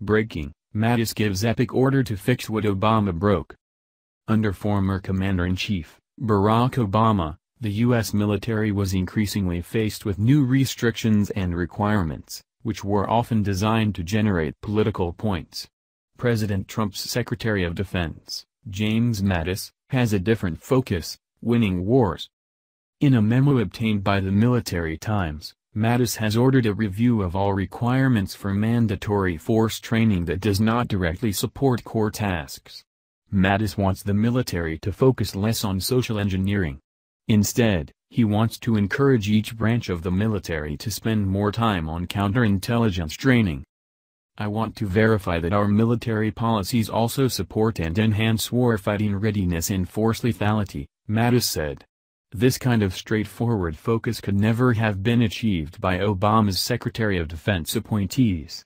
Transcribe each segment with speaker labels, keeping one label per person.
Speaker 1: Breaking, Mattis gives epic order to fix what Obama broke. Under former Commander-in-Chief, Barack Obama, the U.S. military was increasingly faced with new restrictions and requirements, which were often designed to generate political points. President Trump's Secretary of Defense, James Mattis, has a different focus, winning wars. In a memo obtained by the Military Times, Mattis has ordered a review of all requirements for mandatory force training that does not directly support core tasks. Mattis wants the military to focus less on social engineering. Instead, he wants to encourage each branch of the military to spend more time on counterintelligence training. I want to verify that our military policies also support and enhance warfighting readiness and force lethality, Mattis said. This kind of straightforward focus could never have been achieved by Obama's Secretary of Defense appointees.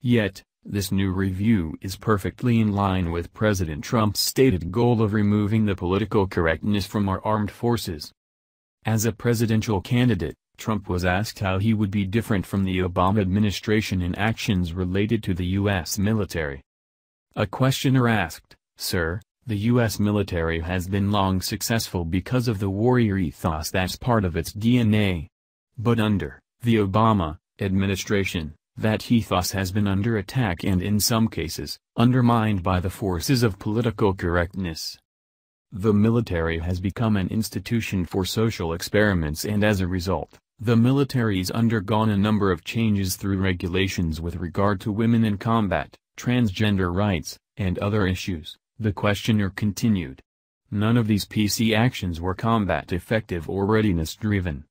Speaker 1: Yet, this new review is perfectly in line with President Trump's stated goal of removing the political correctness from our armed forces. As a presidential candidate, Trump was asked how he would be different from the Obama administration in actions related to the U.S. military. A questioner asked, Sir, the U.S. military has been long successful because of the warrior ethos that's part of its DNA. But under the Obama administration, that ethos has been under attack and in some cases, undermined by the forces of political correctness. The military has become an institution for social experiments and as a result, the military's undergone a number of changes through regulations with regard to women in combat, transgender rights, and other issues. The questioner continued. None of these PC actions were combat effective or readiness driven.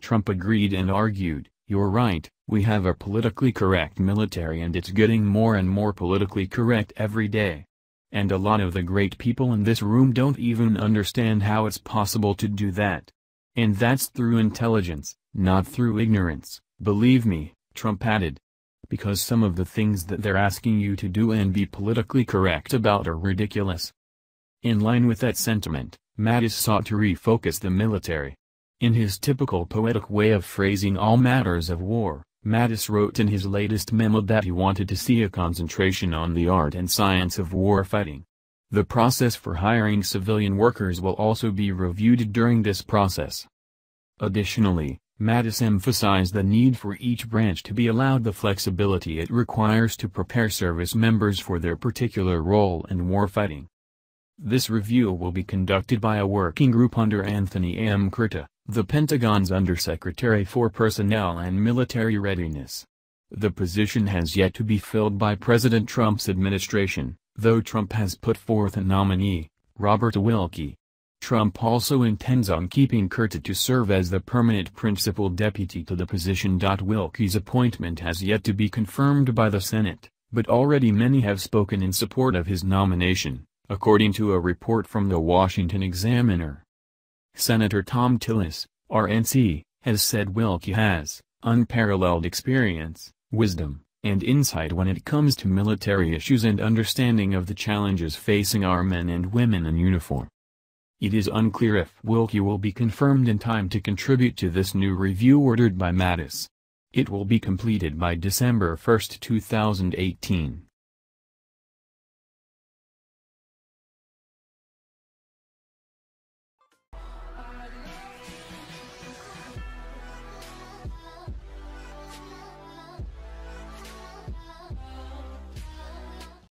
Speaker 1: Trump agreed and argued, you're right, we have a politically correct military and it's getting more and more politically correct every day. And a lot of the great people in this room don't even understand how it's possible to do that. And that's through intelligence, not through ignorance, believe me, Trump added because some of the things that they're asking you to do and be politically correct about are ridiculous. In line with that sentiment, Mattis sought to refocus the military. In his typical poetic way of phrasing all matters of war, Mattis wrote in his latest memo that he wanted to see a concentration on the art and science of war fighting. The process for hiring civilian workers will also be reviewed during this process. Additionally, Mattis emphasized the need for each branch to be allowed the flexibility it requires to prepare service members for their particular role in warfighting. This review will be conducted by a working group under Anthony M. Kurta, the Pentagon's Undersecretary for Personnel and Military Readiness. The position has yet to be filled by President Trump's administration, though Trump has put forth a nominee, Robert Wilkie. Trump also intends on keeping Kurta to serve as the permanent principal deputy to the position. Wilkie's appointment has yet to be confirmed by the Senate, but already many have spoken in support of his nomination, according to a report from the Washington Examiner. Senator Thom Tillis, RNC, has said Wilkie has unparalleled experience, wisdom, and insight when it comes to military issues and understanding of the challenges facing our men and women in uniform. It is unclear if Wilkie will be confirmed in time to contribute to this new review ordered by Mattis. It will be completed by December 1, 2018.